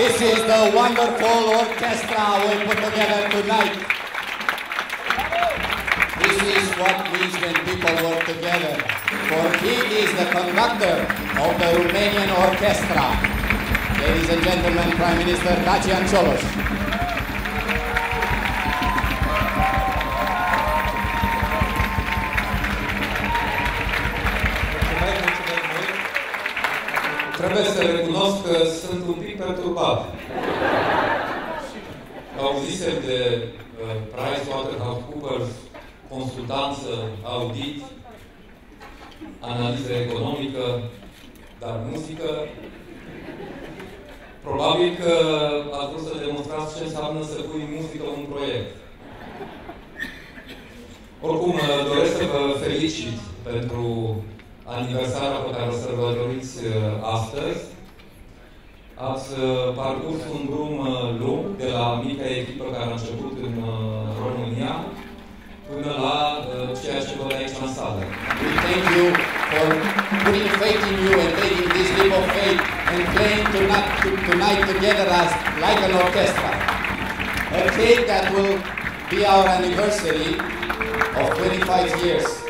This is the wonderful orchestra we put together tonight. This is what means when people work together. For he is the conductor of the Romanian orchestra. Ladies and gentlemen, Prime Minister Dacian Cioloș. Trebuie să recunosc că sunt un pic perturbat. Auzisem de uh, PricewaterhouseCoopers, consultanță, audit, analiză economică, dar muzică. Probabil că ați vrut să demonstrați ce înseamnă să pui muzică în un proiect. Oricum, uh, doresc să vă felicit pentru aniversarea pe care o sărbătoriți uh, astăzi. Ați uh, parcurs un drum uh, lung de la mica echipă care a început în România până la ceea ce văd aici în sală. We thank you for putting faith in you and taking this leap of faith and playing tonight, tonight together as like an orchestra. A cake that will be our anniversary of 25 years.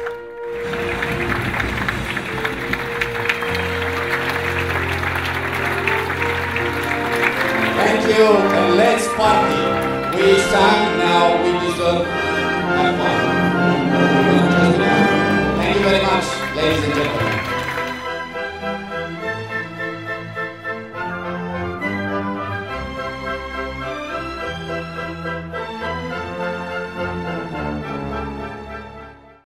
joke and let's party. We sang now, we deserve have fun. Thank you very much, ladies and gentlemen.